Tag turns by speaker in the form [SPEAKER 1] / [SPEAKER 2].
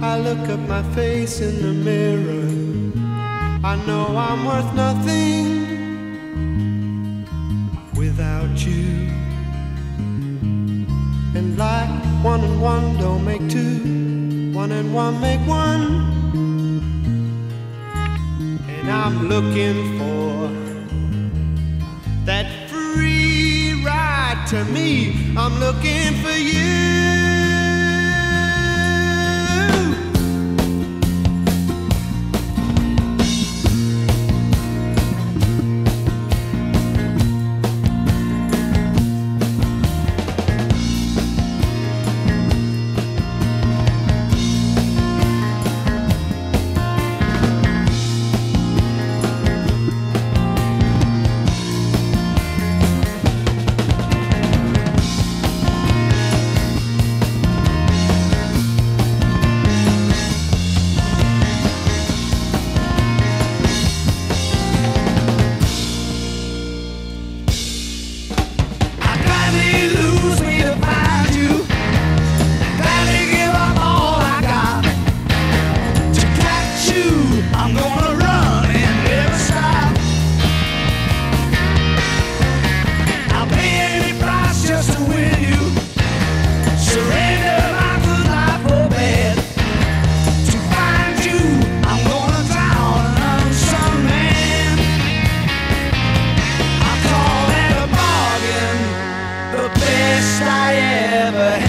[SPEAKER 1] I
[SPEAKER 2] look at my face in the mirror. I know I'm worth nothing without you. And like one and one don't make two, one and one make one. And I'm looking for that free ride to me. I'm looking for you. best I ever had.